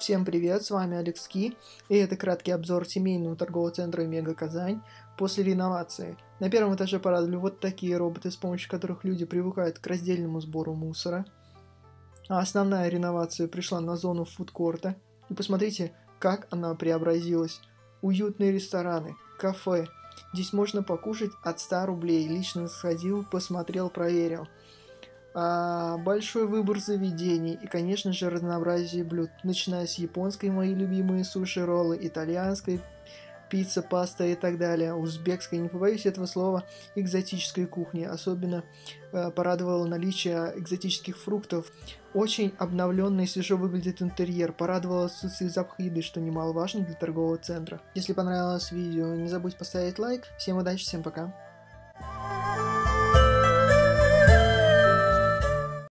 Всем привет, с вами Алекс Ки, и это краткий обзор семейного торгового центра Мега Казань после реновации. На первом этаже порадовали вот такие роботы, с помощью которых люди привыкают к раздельному сбору мусора. А основная реновация пришла на зону фудкорта. И посмотрите, как она преобразилась. Уютные рестораны, кафе. Здесь можно покушать от 100 рублей. Лично сходил, посмотрел, проверил большой выбор заведений и, конечно же, разнообразие блюд, начиная с японской, мои любимые суши-роллы, итальянской, пицца, паста и так далее, узбекской, не побоюсь этого слова, экзотической кухни. Особенно э, порадовало наличие экзотических фруктов. Очень обновленный и свежо выглядит интерьер. Порадовало отсутствие запаха еды, что немаловажно для торгового центра. Если понравилось видео, не забудь поставить лайк. Всем удачи, всем пока.